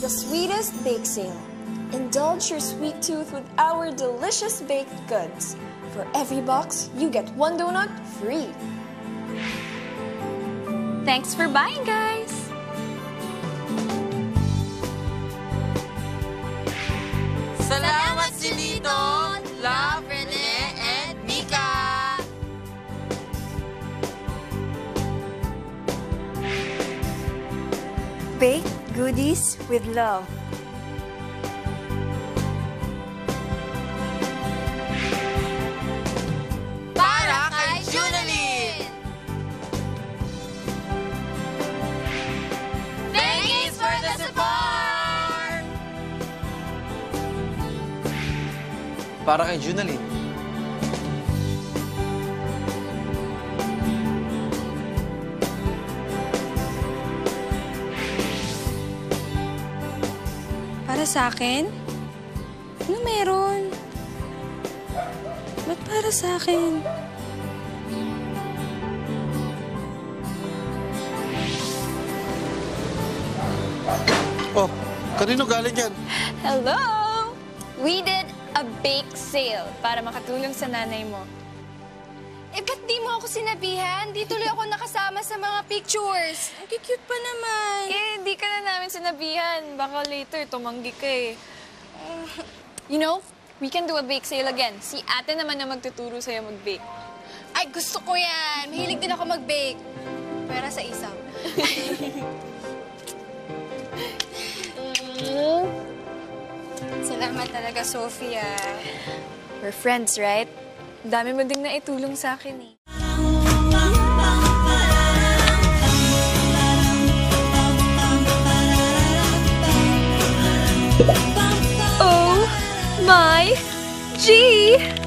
the sweetest bake sale. Indulge your sweet tooth with our delicious baked goods. For every box, you get one donut free. Thanks for buying, guys! Salamat, Silito, Love, Rene, and Mika! Baked goodies with love. Para kay Junalyn! Thanks for the support! Para kay Junalyn. Para sa akin? Ano meron? Ba't para sa akin? Oh, kanino galing yan? Hello! We did a bake sale para makatulong sa nanay mo. Eh, ba't di mo ako sinabihan? Di tuloy ako nakasama sa mga pictures. Ang cute pa naman. Eh, sinabihan. Baka later, tumanggi ka eh. You know, we can do a bake sale again. Si ate naman na magtuturo sa'yo mag-bake. Ay, gusto ko yan. Mahilig din ako mag-bake. Pera sa isaw. Salamat talaga, Sophia. We're friends, right? Ang dami mo ding naitulong sa akin eh. Oh my G!